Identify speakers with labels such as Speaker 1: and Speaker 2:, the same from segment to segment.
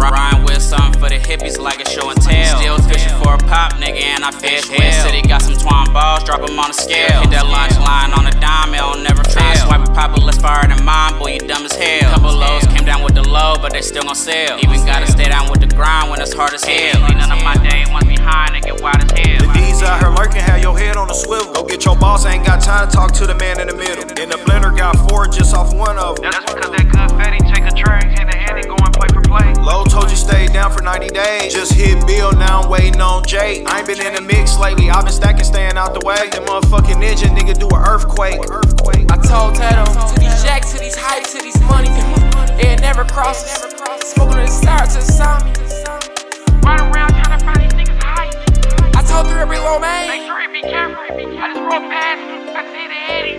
Speaker 1: Ryan with something for the hippies like a show and tell. Still fishing for a pop, nigga, and I fish well. City got some twine balls, drop them on the scale. Hit that lunch line on a dime, it'll never fail. Swipe a pop, less fire than mine, boy, you dumb as hell. Couple lows came down with the low, but they still gon' sell. Even gotta stay down with the grind when it's hard as hell. Leave none of my
Speaker 2: swivel. Go get your boss, ain't got time to talk to the man in the middle. In the blender, got four just off one of them.
Speaker 3: That's because that good fatty take a train in the hand and go and play for play.
Speaker 2: Low told you stay down for 90 days. Just hit Bill, now I'm waiting on Jay. I ain't been in the mix lately, I've been stacking, staying out the way. That motherfucking ninja nigga do an earthquake.
Speaker 4: I told Tato to these jacks, to these hypes, to these money. It never crosses. I
Speaker 3: just rolled past. I see the Eddie.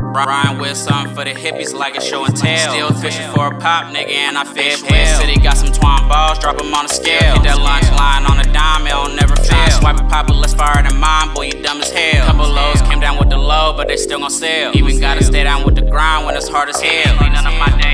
Speaker 1: Ryan with something for the hippies like a show and tell. Still fishing for a pop, nigga, and I fish well. City got some twine balls, drop them on the scale. Hit that lunch line on a dime, it'll never fail. Swipe a pop, less fire than mine, boy, you dumb as hell. Couple lows came down with the low, but they still gon' sell. Even gotta stay down with the grind when it's hard as hell. None of my day